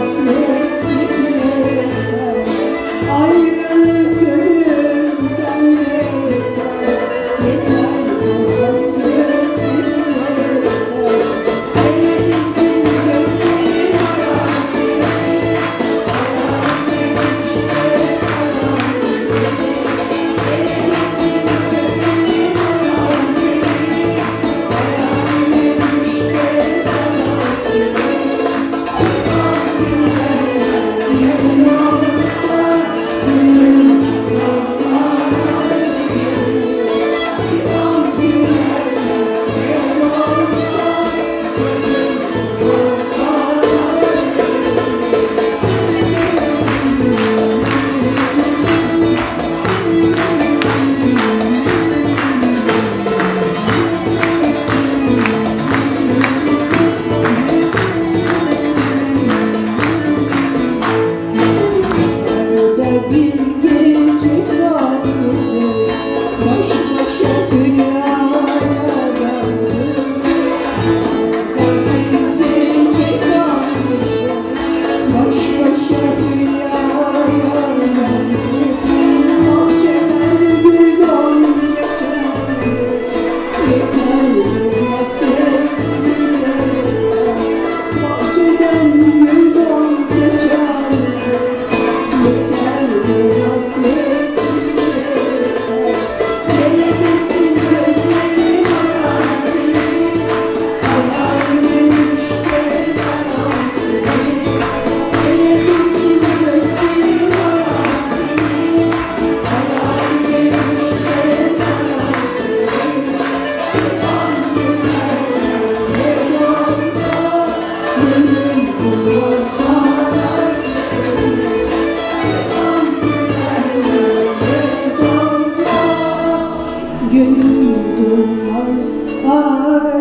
Oh, me. Gönlüm duymaz ağlar